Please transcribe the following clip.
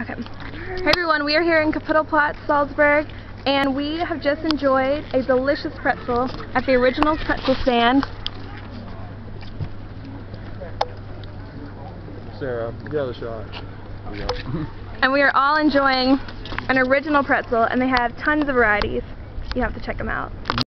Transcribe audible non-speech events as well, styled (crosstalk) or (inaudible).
Okay. Hey everyone, we are here in Kapitelplatz, Salzburg, and we have just enjoyed a delicious pretzel at the original Pretzel Stand. Sarah, get the shot. (laughs) And we are all enjoying an original pretzel, and they have tons of varieties. You have to check them out.